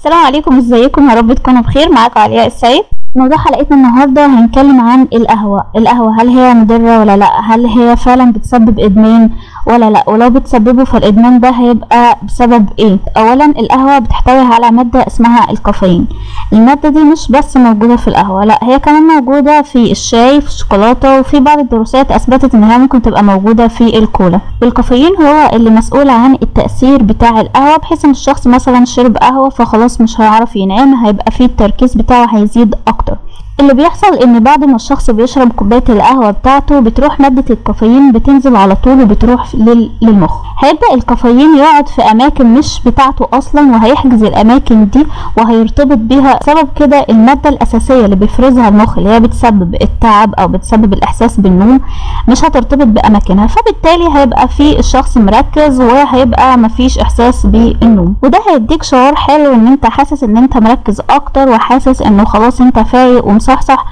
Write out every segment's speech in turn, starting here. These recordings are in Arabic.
السلام عليكم ازيكم؟ يا رب تكونوا بخير. معاكم علياء السيد. موضوع حلقتنا النهارده هنتكلم عن القهوة. القهوة هل هي مضرة ولا لا؟ هل هي فعلا بتسبب إدمان؟ ولا لا ولو بتسببه فالإدمان ده هيبقى بسبب إيه؟ اولا القهوة بتحتوي على مادة اسمها الكافيين. المادة دي مش بس موجودة في القهوة لا هي كمان موجودة في الشاي في الشوكولاتة وفي بعض الدراسات أثبتت إنها ممكن تبقى موجودة في الكولا. الكافيين هو اللي مسؤول عن التأثير بتاع القهوة بحيث إن الشخص مثلا شرب قهوة فخلاص مش هيعرف ينام هيبقى فيه التركيز بتاعه هيزيد أكتر. اللي بيحصل إن بعد ما الشخص بيشرب كوباية القهوة بتاعته بتروح مادة الكافيين بتنزل على طول وبتروح لل- للمخ. هيبدأ الكافيين يقعد في أماكن مش بتاعته أصلا وهيحجز الأماكن دي وهيرتبط بيها سبب كده المادة الأساسية اللي بيفرزها المخ اللي هي بتسبب التعب أو بتسبب الإحساس بالنوم مش هترتبط بأماكنها. فبالتالي هيبقى في الشخص مركز وهيبقى مفيش إحساس بالنوم. وده هيديك شعور حلو إن أنت حاسس إن أنت مركز أكتر وحاسس إنه خلاص أنت فايق sah-sah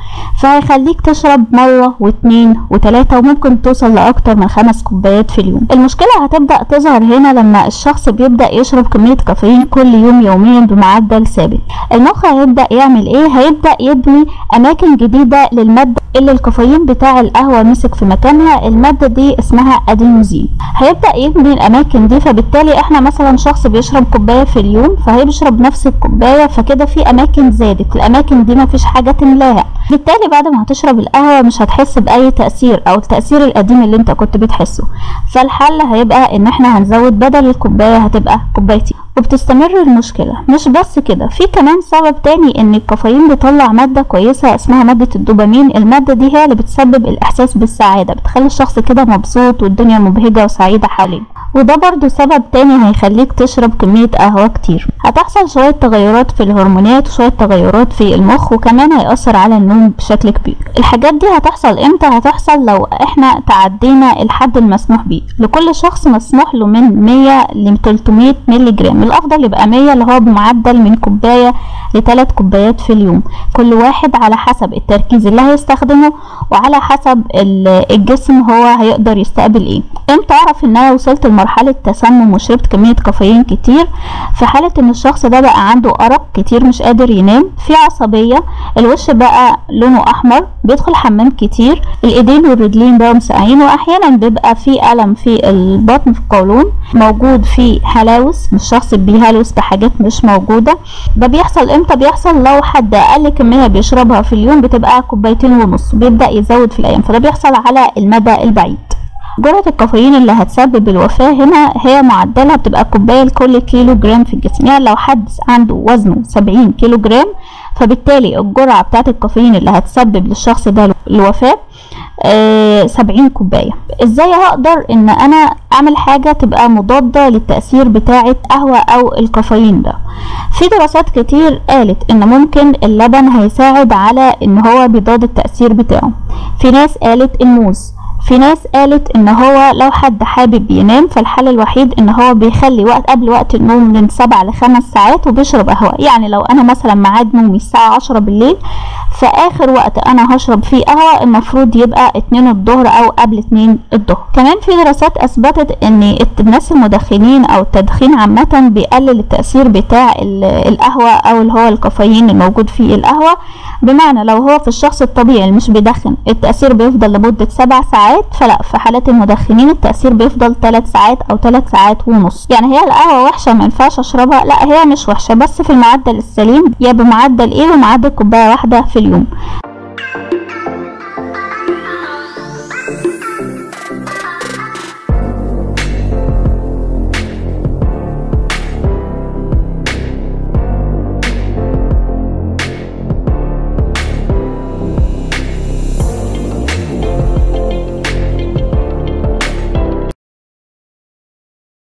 فهيخليك تشرب مرة واتنين وتلاتة وممكن توصل لأكتر من خمس كوبايات في اليوم. المشكلة هتبدأ تظهر هنا لما الشخص بيبدأ يشرب كمية كافيين كل يوم يوميا بمعدل ثابت. المخ هيبدأ يعمل إيه؟ هيبدأ يبني أماكن جديدة للمادة اللي الكافيين بتاع القهوة مسك في مكانها. المادة دي اسمها أدينوزين. هيبدأ يبني الأماكن دي فبالتالي إحنا مثلا شخص بيشرب كوباية في اليوم فهيشرب نفس الكوباية فكده في أماكن زادت. الأماكن دي مفيش حاجة تملاها. بالتالي بعد ما هتشرب القهوة مش هتحس بأي تأثير أو التأثير القديم اللي انت كنت بتحسه. فالحل هيبقى إن إحنا هنزود بدل الكوباية هتبقى كوبايتين. وبتستمر المشكلة. مش بس كده في كمان سبب تاني إن الكافيين بيطلع مادة كويسة اسمها مادة الدوبامين. المادة دي هي اللي بتسبب الإحساس بالسعادة بتخلي الشخص كده مبسوط والدنيا مبهجة وسعيدة حواليه وده برضو سبب تاني هيخليك تشرب كمية قهوة كتير. هتحصل شوية تغيرات في الهرمونات وشوية تغيرات في المخ وكمان هيأثر على النوم بشكل كبير. الحاجات دي هتحصل إمتى؟ هتحصل لو إحنا تعدينا الحد المسموح بيه. لكل شخص مسموح له من 100 ل 300 مللي جرام الأفضل يبقى 100 اللي هو بمعدل من كوباية لثلاث كوبايات في اليوم. كل واحد على حسب التركيز اللي هيستخدمه وعلى حسب ال- الجسم هو هيقدر يستقبل إيه. إمتى أعرف إن أنا وصلت لمرحلة تسمم وشربت كمية كافيين كتير في حالة إن الشخص ده بقى عنده أرق كتير مش قادر ينام في عصبية الوش بقى لونه أحمر بيدخل حمام كتير الإيدين والرجلين بقوا مسقعين وأحيانا بيبقى في ألم في البطن في القولون موجود في هلاوس مش شخص بيهلوس بحاجات مش موجودة. ده بيحصل إمتى؟ بيحصل لو حد أقل كمية بيشربها في اليوم بتبقى كوبايتين ونص بيبدأ يزود في الأيام فده بيحصل على المدى البعيد. جرعة الكافيين اللي هتسبب الوفاة هنا هي معدلها بتبقى كوباية لكل كيلو جرام في الجسم. يعني لو حد عنده وزنه 70 كيلو جرام فبالتالي الجرعة بتاعة الكافيين اللي هتسبب للشخص ده الوفاة آه، سبعين كوباية. إزاي هقدر إن أنا أعمل حاجة تبقى مضادة للتأثير بتاعة قهوة أو الكافيين ده؟ في دراسات كتير قالت إن ممكن اللبن هيساعد على إن هو بيضاد التأثير بتاعه. في ناس قالت الموز في ناس قالت إن هو لو حد حابب ينام فالحل الوحيد إن هو بيخلي وقت قبل وقت النوم من سبع لخمس ساعات وبيشرب قهوة. يعني لو أنا مثلا ميعاد نومي الساعة عشرة بالليل فاخر وقت أنا هشرب فيه قهوة المفروض يبقى اتنين الظهر أو قبل اتنين الظهر. كمان في دراسات أثبتت إن الناس المدخنين أو التدخين عامة بيقلل التأثير بتاع ال- القهوة أو اللي هو الكافيين الموجود في القهوة. بمعنى لو هو في الشخص الطبيعي اللي مش بيدخن التأثير بيفضل لمدة سبع ساعات فلا في حالات المدخنين التأثير بيفضل ثلاث ساعات أو ثلاث ساعات ونص. يعني هي القهوة وحشة ما ينفعش أشربها. لا هي مش وحشة بس في المعدل السليم يا بمعدل إيه؟ بمعدل كوباية واحدة في اليوم.